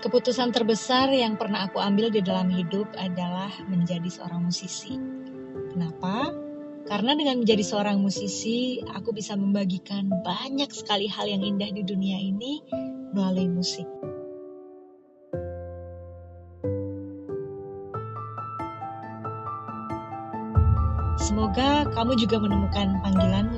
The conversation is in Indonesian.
Keputusan terbesar yang pernah aku ambil di dalam hidup adalah menjadi seorang musisi. Kenapa? Karena dengan menjadi seorang musisi, aku bisa membagikan banyak sekali hal yang indah di dunia ini melalui musik. Semoga kamu juga menemukan panggilan.